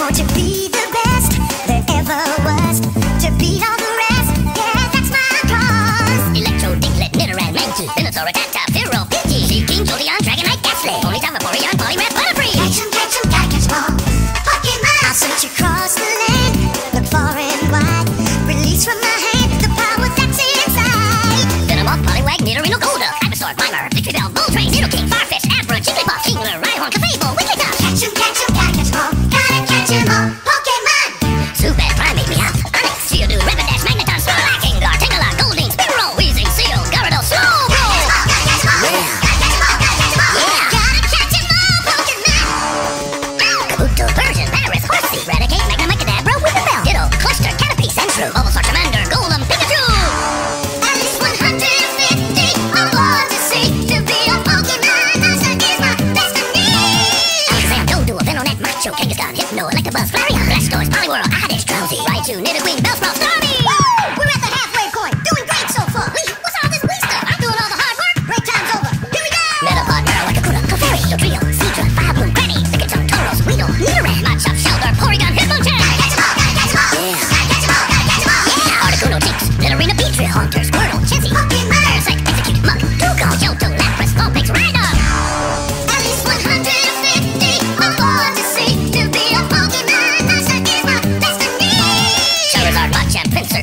Want to be the best there ever was. To beat all the rest, yeah, that's my cause. Electro, Diglett, Jolteon, Kabuto, Persian, Paris, Horsey, Raticate, Magnemite, Kadabra, Whippoorwill, Ditto, Cluster, Caterpie, Sandshrew, Bulbasaur, Charmander, Golem, Pikachu. At least 150 or more to see. To be a Pokemon master is my destiny. Macho, Kangaskhan, Hypno, Electabuzz, Flareon, Blastoise, Poliwhirl, Oddish, Drowsy, Raichu, Nidoqueen, Bellsprout, Starmie! Hunter, Squirtle, Chipsy, Pumpkin, Motorcycle, Execute, Monk, Google, Yoto, Lapras, Vulpix, Rhino! To! Charizard, Machamp, Pinsir,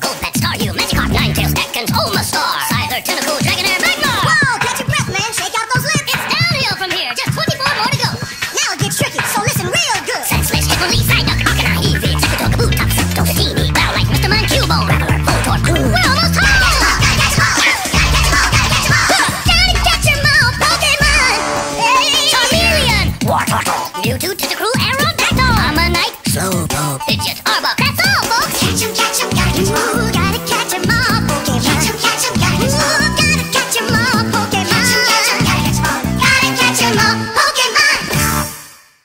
Gold, turtle. Due to crew and